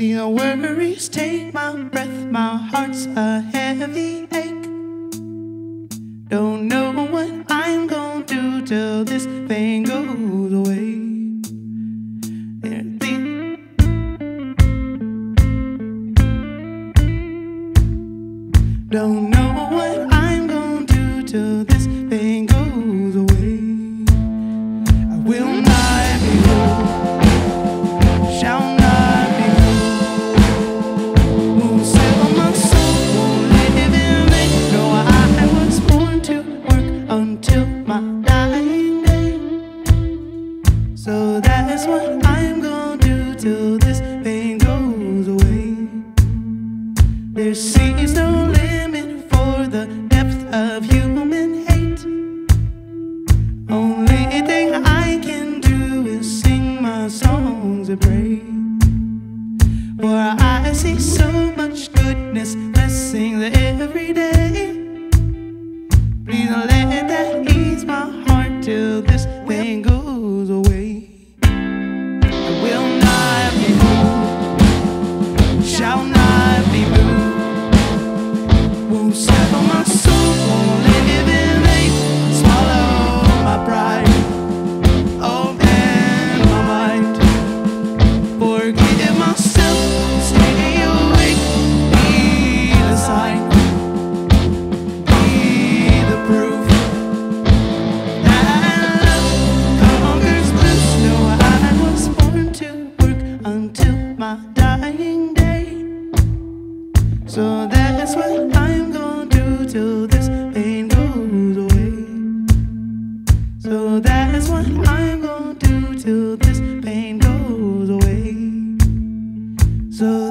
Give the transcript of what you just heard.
Please take my breath, my heart's a heavy ache. Don't know what I'm gonna do till this thing goes away. Don't know until my dying day. So that's what I'm gonna do till this pain goes away. There seems no limit for the depth of human hate. Only thing I can do is sing my songs of praise. For I see so much goodness, blessings every day. Till this dying day. So that's what I'm gonna do till this pain goes away. So that's what I'm gonna do till this pain goes away. So